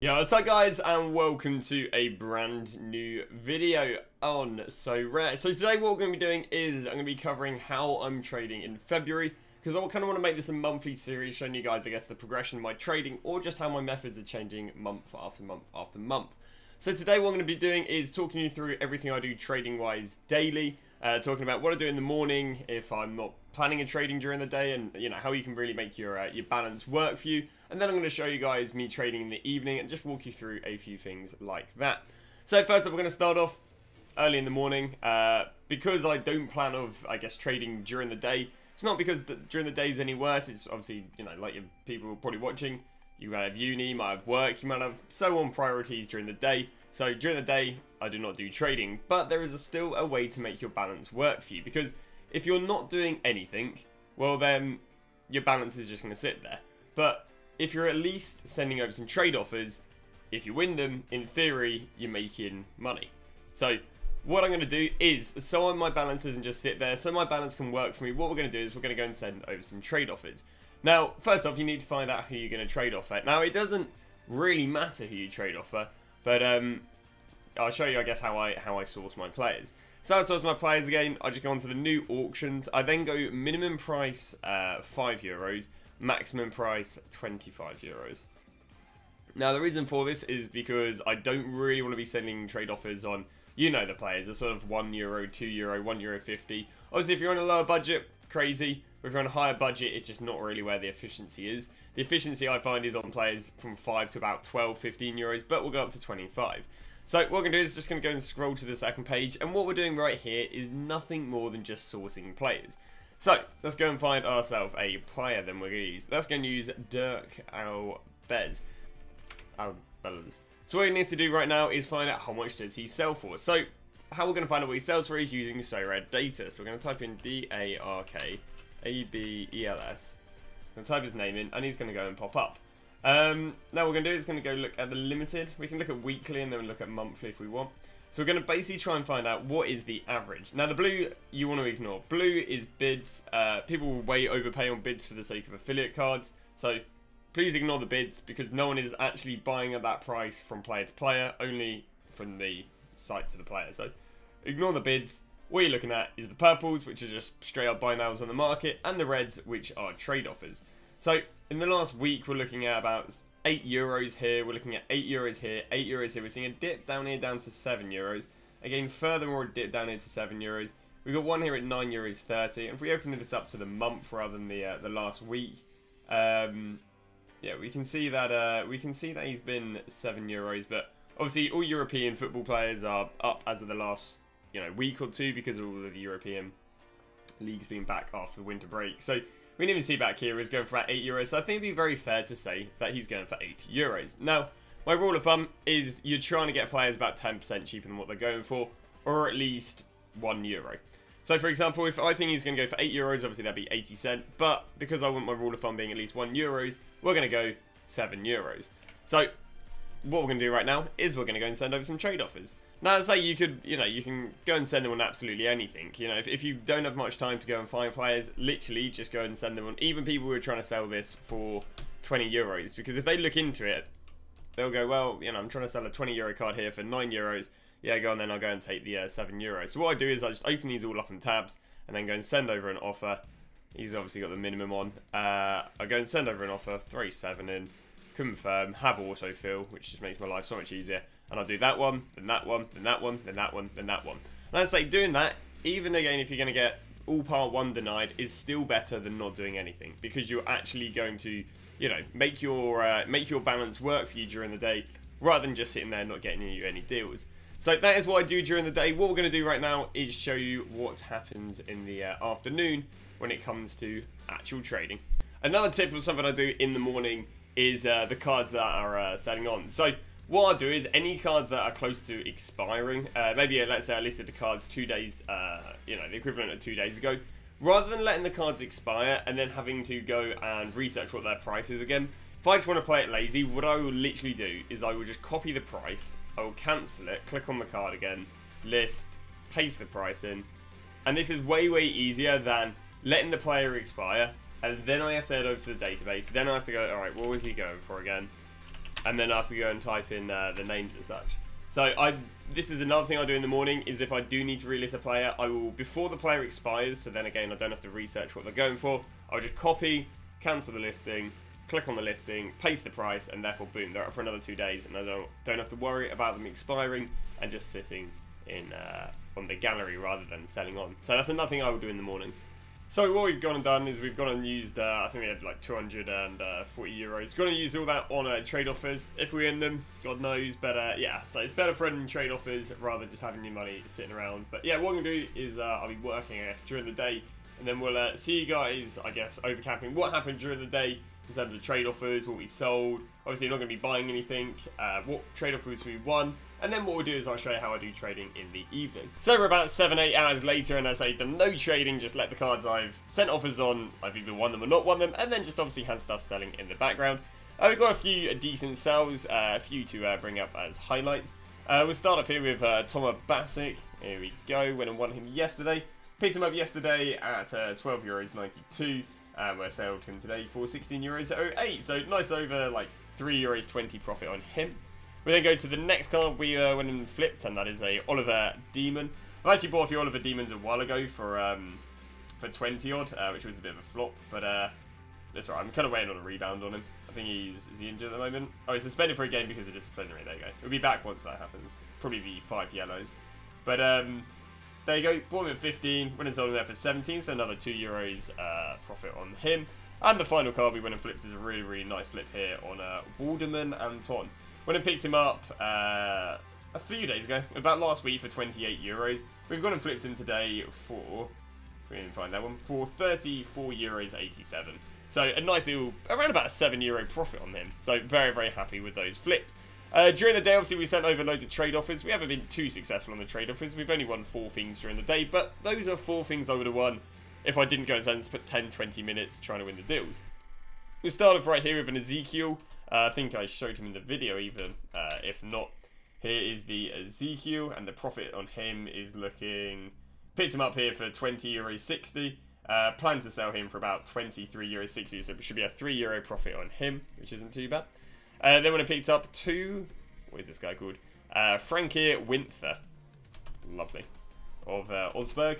Yo, what's up guys and welcome to a brand new video on Sorare. So today what we're going to be doing is I'm going to be covering how I'm trading in February because I kind of want to make this a monthly series showing you guys I guess the progression of my trading or just how my methods are changing month after month after month. So today what I'm going to be doing is talking you through everything I do trading wise daily uh, talking about what I do in the morning if I'm not planning and trading during the day, and you know how you can really make your uh, your balance work for you. And then I'm going to show you guys me trading in the evening and just walk you through a few things like that. So first off, we're going to start off early in the morning uh, because I don't plan of I guess trading during the day. It's not because the, during the day is any worse. It's obviously you know like your people are probably watching. You might have uni, might have work, you might have so on priorities during the day. So during the day, I do not do trading, but there is a still a way to make your balance work for you because if you're not doing anything, well then your balance is just going to sit there. But if you're at least sending over some trade offers, if you win them, in theory, you're making money. So what I'm going to do is, so my balance doesn't just sit there, so my balance can work for me, what we're going to do is we're going to go and send over some trade offers. Now, first off, you need to find out who you're going to trade off at. Now, it doesn't really matter who you trade off at, but um, I'll show you, I guess, how I how I source my players. So I source my players again. I just go onto the new auctions. I then go minimum price uh, five euros, maximum price twenty five euros. Now the reason for this is because I don't really want to be sending trade offers on, you know, the players. are sort of one euro, two euro, one euro fifty. Obviously, if you're on a lower budget, crazy. If you're on a higher budget, it's just not really where the efficiency is. The efficiency I find is on players from 5 to about 12, 15 euros, but we'll go up to 25. So what we're going to do is just going to go and scroll to the second page, and what we're doing right here is nothing more than just sourcing players. So, let's go and find ourselves a player then we're going to use. Let's go and use Dirk Abels. Abels. So what we need to do right now is find out how much does he sell for. So, how we're going to find out what he sells for is using Sorare data. So we're going to type in D-A-R-K-A-B-E-L-S. going to type his name in, and he's going to go and pop up. Um, now what we're going to do is going to go look at the limited. We can look at weekly and then look at monthly if we want. So we're going to basically try and find out what is the average. Now the blue you want to ignore. Blue is bids. Uh, people will way overpay on bids for the sake of affiliate cards. So please ignore the bids because no one is actually buying at that price from player to player, only from the site to the player. So ignore the bids. What you're looking at is the purples, which are just straight up buy nows on the market, and the reds, which are trade offers. So in the last week, we're looking at about 8 euros here. We're looking at 8 euros here, 8 euros here. We're seeing a dip down here down to 7 euros. Again, furthermore, a dip down here to 7 euros. We've got one here at 9 euros 30. And if we open this up to the month rather than the uh, the last week, um, yeah, we can see that uh, we can see that he's been 7 euros. But obviously, all European football players are up as of the last you know week or two because of all of the European leagues being back after the winter break. So we can even see back here going for about 8 euros. So I think it'd be very fair to say that he's going for 8 euros. Now, my rule of thumb is you're trying to get players about 10% cheaper than what they're going for, or at least 1 euro. So for example, if I think he's going to go for 8 euros, obviously that'd be 80 cent. But because I want my rule of thumb being at least 1 euros, we're going to go 7 euros. So what we're going to do right now is we're going to go and send over some trade offers. Now, let's say you could, you know, you can go and send them on absolutely anything. You know, if, if you don't have much time to go and find players, literally just go and send them on. Even people who are trying to sell this for 20 euros, because if they look into it, they'll go, well, you know, I'm trying to sell a 20 euro card here for 9 euros. Yeah, go on then, I'll go and take the uh, 7 euros. So what I do is I just open these all up in tabs and then go and send over an offer. He's obviously got the minimum on. Uh, I go and send over an offer, 3-7 in confirm, have autofill, which just makes my life so much easier. And I'll do that one, then that one, then that one, then that one, then that one. And I'd say doing that, even again if you're going to get all part one denied, is still better than not doing anything. Because you're actually going to, you know, make your uh, make your balance work for you during the day, rather than just sitting there not getting you any deals. So that is what I do during the day. What we're going to do right now is show you what happens in the uh, afternoon when it comes to actual trading. Another tip of something I do in the morning is uh, the cards that are uh, selling on. So what I'll do is any cards that are close to expiring, uh, maybe uh, let's say I listed the cards two days, uh, you know, the equivalent of two days ago, rather than letting the cards expire and then having to go and research what their price is again, if I just want to play it lazy, what I will literally do is I will just copy the price, I will cancel it, click on the card again, list, paste the price in, and this is way, way easier than letting the player expire, and then I have to head over to the database. Then I have to go, alright, what was he going for again? And then I have to go and type in uh, the names and such. So I this is another thing I do in the morning is if I do need to relist a player, I will before the player expires. So then again, I don't have to research what they're going for. I'll just copy, cancel the listing, click on the listing, paste the price, and therefore boom, they're up for another two days, and I don't don't have to worry about them expiring and just sitting in uh, on the gallery rather than selling on. So that's another thing I will do in the morning. So what we've gone and done is we've gone and used, uh, I think we had like 240 euros. Gone and used all that on uh, trade offers. If we win them, God knows, better. yeah, so it's better for running trade offers rather than just having your money sitting around. But yeah, what I'm going to do is uh, I'll be working, during the day. And then we'll uh, see you guys, I guess, overcapping what happened during the day in terms of trade offers, what we sold. Obviously, not going to be buying anything, uh, what trade offers we won, and then what we'll do is I'll show you how I do trading in the evening. So we're about 7-8 hours later, and as I done no trading, just let the cards I've sent offers on, I've either won them or not won them, and then just obviously had stuff selling in the background. Uh, we've got a few decent sells, uh, a few to uh, bring up as highlights. Uh, we'll start off here with uh, Toma Basic. Here we go, went and won him yesterday. Picked him up yesterday at uh, 12 euros 92 and we sold him today for 16 euros 08. So nice over like 3 euros 20 profit on him. We then go to the next card we uh, went and flipped, and that is a Olivier Deman. I actually bought a few Olivier Demans a while ago for um, for 20 odd, uh, which was a bit of a flop, but uh, that's alright. I'm kind of waiting on a rebound on him. I think he's is he injured at the moment. Oh, he's suspended for a game because of disciplinary. There you go. He'll be back once that happens. Probably be five yellows, but um, there you go. Bought him at 15, went and sold him there for 17, so another 2 euros uh, profit on him. And the final card we went and flipped is a really, really nice flip here on uh, Waldemar Anton. Went and picked him up uh, a few days ago, about last week for 28 euros. We've gone and flipped him today for, we didn't find that one, for 34 euros 87. So a nice little, around about a 7 euro profit on him. So very, very happy with those flips. Uh, during the day, obviously, we sent over loads of trade offers. We haven't been too successful on the trade offers. We've only won four things during the day, but those are four things I would have won if I didn't go and spend 10, 20 minutes trying to win the deals. We started right here with an Ezekiel. Uh, I think I showed him in the video even. Uh, if not, here is the Ezekiel, and the profit on him is looking... Picked him up here for 20 euros 60. Uh, plan to sell him for about 23 euros 60, so it should be a 3 euro profit on him, which isn't too bad. Uh, then when I picked up two, what is this guy called? Uh, Frankie Winther. Lovely. Of uh, Augsburg.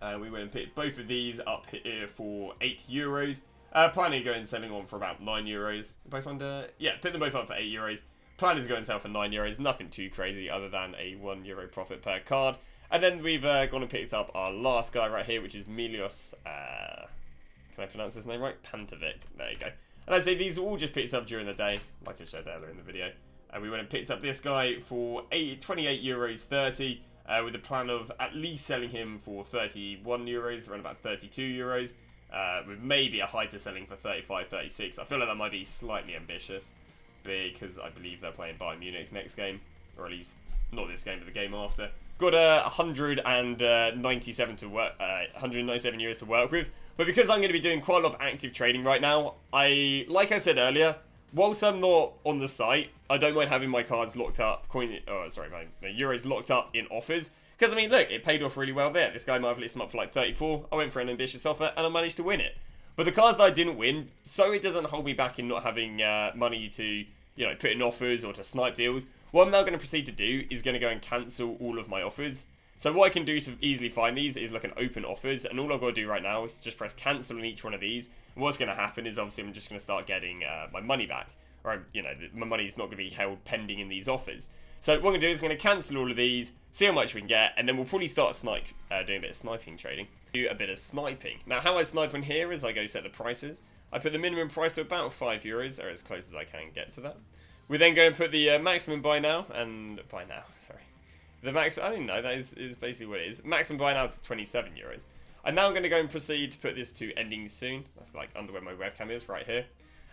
And we went and picked both of these up here for 8 euros. Uh, planning to go and selling one for about 9 euros. Both under... Yeah, pick them both up for 8 euros. Plan is going to sell for 9 euros. Nothing too crazy other than a 1 euro profit per card. And then we've uh, gone and picked up our last guy right here, which is Milos... Uh, can I pronounce his name right? Pantovic. There you go. And I'd say these were all just picked up during the day, like I showed earlier in the video. And we went and picked up this guy for 28 euros 30, uh, with a plan of at least selling him for 31 euros, around about 32 euros, uh, with maybe a high to selling for 35, 36. I feel like that might be slightly ambitious, because I believe they're playing Bayern Munich next game, or at least not this game, but the game after. Got a uh, 197 to work, uh, 197 euros to work with. But because I'm going to be doing quite a lot of active trading right now, I, like I said earlier, whilst I'm not on the site, I don't mind having my cards locked up, coin, oh, sorry, my, my euros locked up in offers. Because, I mean, look, it paid off really well there. This guy might have listed them up for like 34. I went for an ambitious offer, and I managed to win it. But the cards that I didn't win, so it doesn't hold me back in not having uh, money to, you know, put in offers or to snipe deals, what I'm now going to proceed to do is going to go and cancel all of my offers. So what I can do to easily find these is look at open offers, and all I've got to do right now is just press cancel on each one of these. And what's going to happen is obviously I'm just going to start getting uh, my money back, or you know my money's not going to be held pending in these offers. So what I'm going to do is we're going to cancel all of these, see how much we can get, and then we'll probably start snipe uh, doing a bit of sniping trading. Do a bit of sniping. Now how I snipe on here is I go set the prices. I put the minimum price to about 5 euros, or as close as I can get to that. We then go and put the uh, maximum buy now, and buy now, sorry. The max, I don't know, that is, is basically what it is. Maximum buy now to 27 euros. And now I'm going to go and proceed to put this to ending soon. That's like under where my webcam is, right here.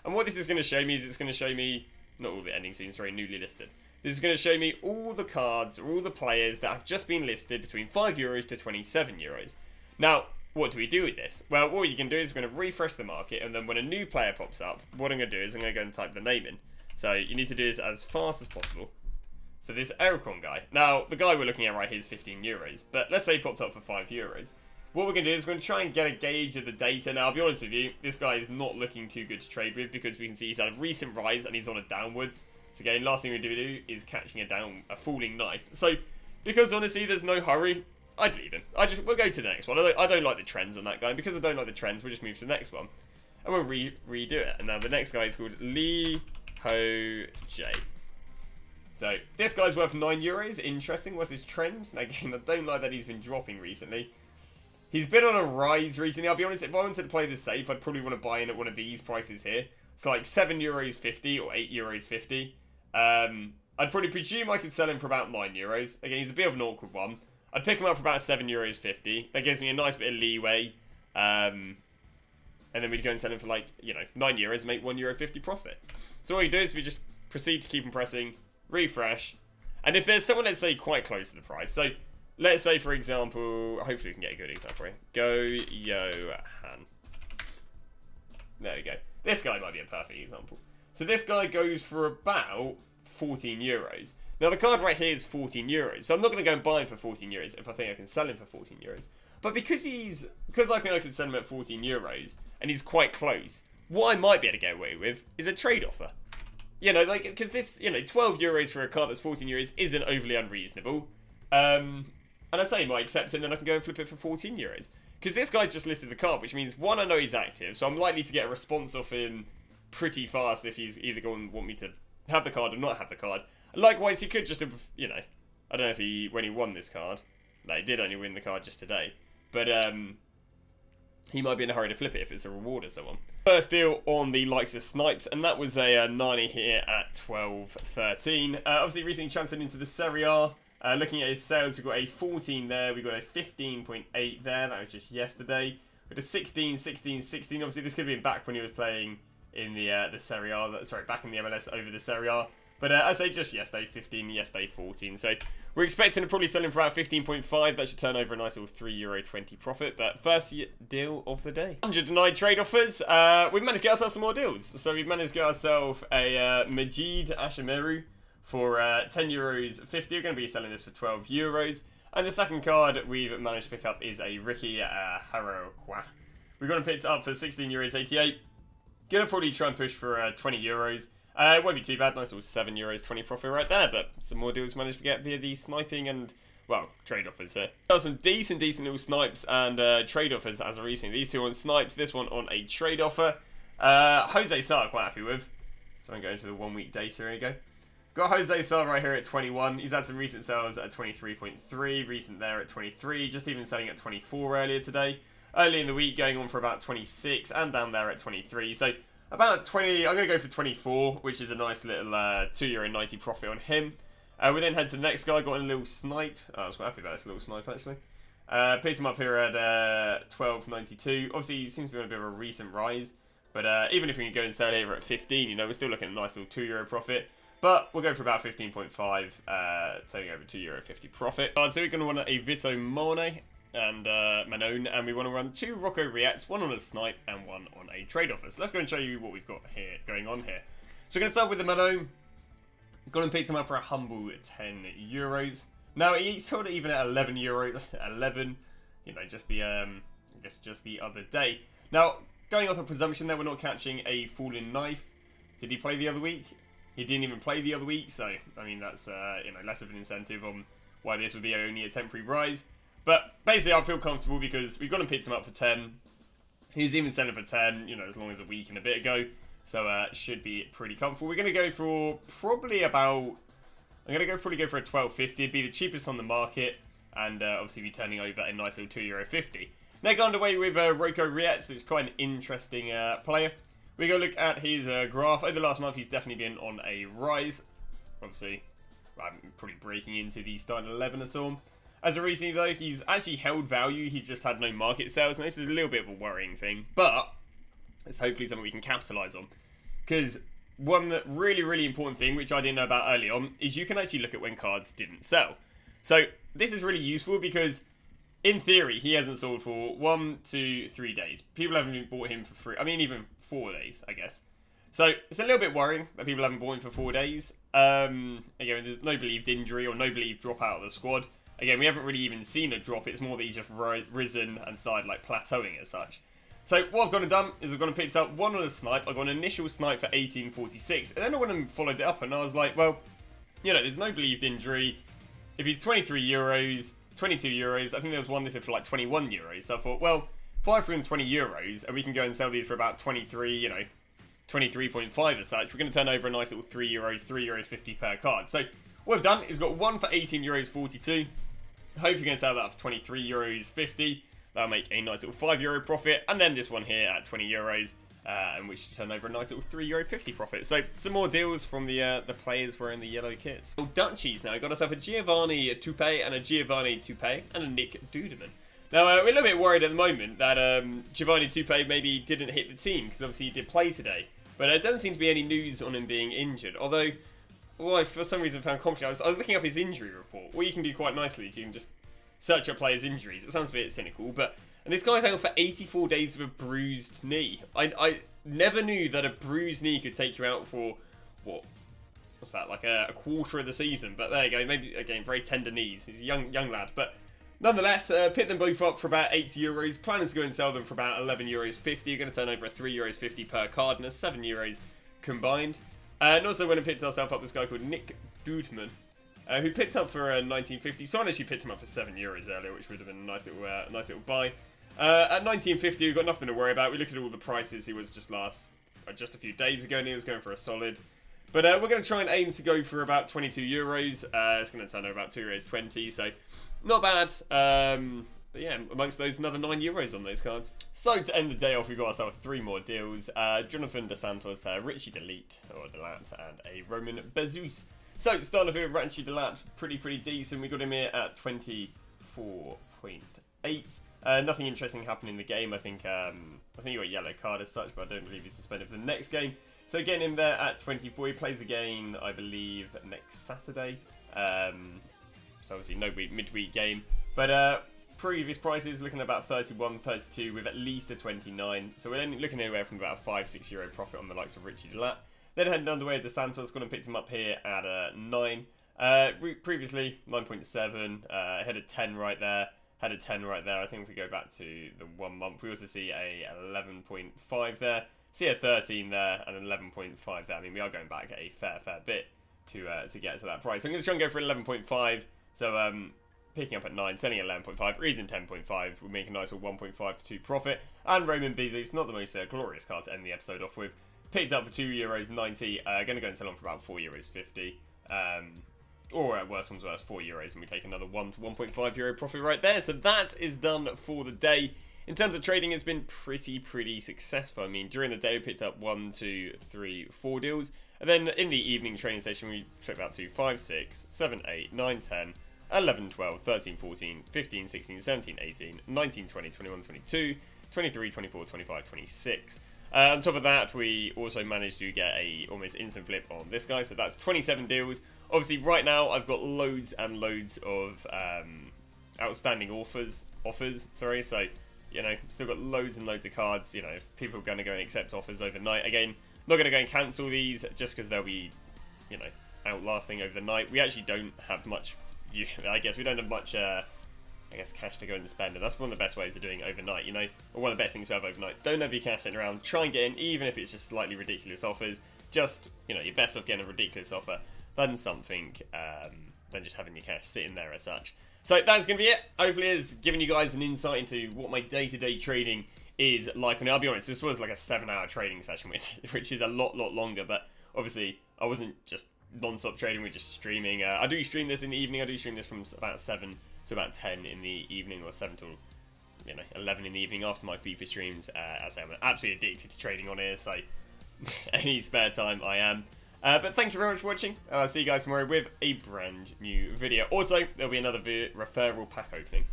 And what this is going to show me is it's going to show me, not all the ending soon, sorry, newly listed. This is going to show me all the cards, or all the players that have just been listed between 5 euros to 27 euros. Now, what do we do with this? Well, what you can do is we're going to refresh the market, and then when a new player pops up, what I'm going to do is I'm going to go and type the name in. So you need to do this as fast as possible. So this Ericon guy. Now, the guy we're looking at right here is 15 euros, but let's say he popped up for 5 euros. what we're going to do is we're going to try and get a gauge of the data. Now, I'll be honest with you, this guy is not looking too good to trade with because we can see he's had a recent rise and he's on a downwards. So again, last thing we do is catching a down, a falling knife. So, because honestly, there's no hurry, I'd leave him. I just, we'll go to the next one. I don't, I don't like the trends on that guy. And because I don't like the trends, we'll just move to the next one. And we'll re redo it. And now the next guy is called Lee Ho J. So, this guy's worth 9 euros. Interesting. What's his trend? Again, I don't like that he's been dropping recently. He's been on a rise recently. I'll be honest, if I wanted to play this safe, I'd probably want to buy in at one of these prices here. So like 7 euros 50 or 8 euros 50. Um, I'd probably presume I could sell him for about 9 euros. Again, he's a bit of an awkward one. I'd pick him up for about 7 euros 50. That gives me a nice bit of leeway. Um, and then we'd go and sell him for like, you know, 9 euros and make 1 euro 50 profit. So all you do is we just proceed to keep him pressing, refresh. And if there's someone, let's say, quite close to the price. So Let's say, for example, hopefully we can get a good example here. Go Johan. There we go. This guy might be a perfect example. So this guy goes for about 14 euros. Now the card right here is 14 euros, so I'm not going to go and buy him for 14 euros if I think I can sell him for 14 euros. But because he's, because I think I can sell him at 14 euros, and he's quite close, what I might be able to get away with is a trade offer. You know, like, because this, you know, 12 euros for a card that's 14 euros isn't overly unreasonable. Um, and I say might accept and then I can go and flip it for 14 euros. Because this guy's just listed the card, which means, one, I know he's active, so I'm likely to get a response off him pretty fast if he's either going to want me to have the card or not have the card. Likewise, he could just have, you know, I don't know if he, when he won this card, no, he did only win the card just today, but um, he might be in a hurry to flip it if it's a reward or someone. First deal on the likes of Snipes, and that was a, a uh, 90 here at 12.13. Uh, obviously, recently transferred into the Serie A. Uh, looking at his sales, we've got a 14 there, we've got a 15.8 there, that was just yesterday. With a 16, 16, 16, obviously this could have been back when he was playing in the uh, the Serie A, sorry, back in the MLS over the Serie A. But uh, I say just yesterday 15, yesterday 14. So we're expecting to probably sell him for about 15.5. That should turn over a nice little 3 euro 20 profit. But first deal of the day. 109 trade offers. Uh, we've managed to get ourselves some more deals. So we've managed to get ourselves a uh, Majeed Ashimeru for uh, 10 euros 50. We're going to be selling this for 12 euros. And the second card we've managed to pick up is a Ricky uh. We're going to pick it up for 16 euros 88. To probably try and push for uh, 20 euros. Uh, it won't be too bad. Nice little 7 euros 20 profit right there. But some more deals managed to get via the sniping and, well, trade offers here. Got some decent, decent little snipes and uh, trade offers as of recently. These two on snipes, this one on a trade offer. Uh, Jose Sarr quite happy with. So I'm going to the one week data. Here we go. Got Jose Sarr right here at 21. He's had some recent sales at 23.3, recent there at 23, just even selling at 24 earlier today. Early in the week going on for about 26 and down there at 23. So about 20, I'm going to go for 24, which is a nice little uh, €2.90 profit on him. Uh, we then head to the next guy, got a little snipe. Oh, I was quite happy about this little snipe actually. Uh, picked him up here at uh, 12.92. Obviously, he seems to be on a bit of a recent rise. But uh, even if we can go and sell here at 15, you know, we're still looking at a nice little €2 Euro profit. But we'll go for about 15.5, uh, taking over €2.50 profit. Uh, so we're going to want a Vito Mannone and uh, and we want to run two Rocco Reitz, one on a snipe and one on a trade offer. So let's go and show you what we've got here going on here. So we're going to start with the Mannone. Got him picked him up for a humble 10 euros. Now he sold it even at 11 euros, 11, you know, just the um, I guess just the other day. Now going off the presumption that we're not catching a falling knife. Did he play the other week? He didn't even play the other week, so I mean that's uh, you know less of an incentive on why this would be only a temporary rise. But basically, I feel comfortable because we've got him picked him up for ten. He's even selling for ten, you know, as long as a week and a bit ago. So uh, should be pretty comfortable. We're gonna go for probably about. I'm gonna go probably go for a 12.50. It'd be the cheapest on the market, and uh, obviously be turning over a nice little two euro 50. Now go underway with uh, Rocco Reitz. It's quite an interesting uh, player. We go look at his uh, graph. Over the last month, he's definitely been on a rise. Obviously, I'm probably breaking into the starting 11 or so. As of recently, though, he's actually held value. He's just had no market sales, and this is a little bit of a worrying thing. But it's hopefully something we can capitalise on. Because one really, really important thing, which I didn't know about early on, is you can actually look at when cards didn't sell. So this is really useful because in theory, he hasn't sold for one, two, three days. People haven't bought him for free. I mean, even four days, I guess. So it's a little bit worrying that people haven't bought him for four days. Um, again, there's no believed injury or no believed drop out of the squad. Again, we haven't really even seen a drop. It's more that he's just risen and started like plateauing as such. So what I've gone and done is I've gone and picked up one on a snipe. I got an initial snipe for 1846, and then I went and followed it up, and I was like, well, you know, there's no believed injury. If he's 23 euros, 22 euros, I think there was one listed for like 21 euros. So I thought, well, 520 euros, and we can go and sell these for about 23, you know, 23.5 as such. We're going to turn over a nice little 3 euros, 3 euros 50 per card. So what I've done is got one for 18 euros 42. Hopefully going to sell that for 23 euros 50. That'll make a nice little 5 euro profit. And then this one here at 20 euros. Uh, and we should turn over a nice little three euro fifty profit. So some more deals from the uh, the players wearing the yellow kits. Oh, Dutchies now. got ourselves a Giovanni Troupée and a Giovanni Troupée and a Nick Doodeman. Now, uh, we're a little bit worried at the moment that um, Giovanni Troupée maybe didn't hit the team because obviously he did play today. But there doesn't seem to be any news on him being injured. Although, well, I for some reason found complicated. I was, I was looking up his injury report. What you can do quite nicely is you can just search up players' injuries. It sounds a bit cynical, but and this guy's out for 84 days with a bruised knee. I, I never knew that a bruised knee could take you out for, what, what's that, like a, a, quarter of the season. But there you go, maybe, again, very tender knees. He's a young young lad. But nonetheless, uh, pit them both up for about 80 euros. Planning to go and sell them for about 11 euros 50. You're going to turn over a 3 euros 50 per card and a 7 euros combined. Uh, and also went and picked ourselves up this guy called Nick Doodeman. Uh, who picked up for uh, 1950. Someone actually picked him up for 7 euros earlier, which would have been a nice little, uh, nice little buy. Uh, at 1950, we've got nothing to worry about. We look at all the prices. He was just last, uh, just a few days ago, and he was going for a solid. But we're going to try and aim to go for about 22 euros. It's going to turn over about 2 euros 20, so not bad. Um, but yeah, amongst those, another 9 euros on those cards. So to end the day off, we've got ourselves three more deals. Uh, Jonathan Dos Santos, uh, Richie Delete, or De Laet, and a Roman Bezus. So starting off here, Richie De Laet, pretty, pretty decent. We got him here at 24.8. Uh, nothing interesting happened in the game. I think um, I think he got a yellow card as such, but I don't believe he's suspended for the next game. So getting him there at 24. He plays again, I believe, next Saturday. Um, so obviously no week, midweek game. But uh, previous prices looking at about 31, 32 with at least a 29. So we're looking anywhere from about a 5, 6 euro profit on the likes of Richie De Laet. Then heading underway to Santos, gone and picked him up here at a 9. Uh, previously, 9.7, uh, ahead of 10 right there had a 10 right there. I think if we go back to the one month, we also see a 11.5 there, see a 13 there, and an 11.5 there. I mean, we are going back a fair, fair bit to uh, to get to that price. So I'm going to try and go for 11.5. So um, picking up at 9, selling at 11.5, reason 10.5. We'll make a nice little 1.5 to 2 profit. And Roman Bezus, not the most uh, glorious card to end the episode off with. Picked up for 2 euros 90. Uh, going to go and sell on for about 4 euros 50. Um, or at worst comes worst, 4 euros, and we take another 1 to 1.5 euro profit right there. So that is done for the day. In terms of trading, it's been pretty, pretty successful. I mean, during the day, we picked up one, two, three, four deals. And then in the evening trading session, we tripped out to 5, 6, 7, 8, 9, 10, 11, 12, 13, 14, 15, 16, 17, 18, 19, 20, 21, 22, 23, 24, 25, 26. Uh, on top of that, we also managed to get a almost instant flip on this guy. So that's 27 deals obviously right now I've got loads and loads of um, outstanding offers. Offers, sorry. So you know, still got loads and loads of cards. You know, if people are going to go and accept offers overnight, again, not going to go and cancel these just because they'll be, you know, outlasting over the night. We actually don't have much. I guess we don't have much. Uh, I guess cash to go and spend, and that's one of the best ways of doing overnight. You know, or one of the best things to have overnight. Don't have your cash sitting around. Try and get in, even if it's just slightly ridiculous offers. Just you know, you're best off getting a ridiculous offer than something um, than just having your cash sitting there as such. So that's going to be it. Hopefully it's given you guys an insight into what my day-to-day -day trading is like. And I'll be honest, this was like a seven-hour trading session, which, which is a lot, lot longer. But obviously, I wasn't just non-stop trading, we're just streaming. Uh, I do stream this in the evening. I do stream this from about 7 to about 10 in the evening or 7 to you know 11 in the evening after my FIFA streams. Uh, as I'm absolutely addicted to trading on here, so any spare time I am. Uh, but thank you very much for watching. I'll see you guys tomorrow with a brand new video. Also, there'll be another referral pack opening.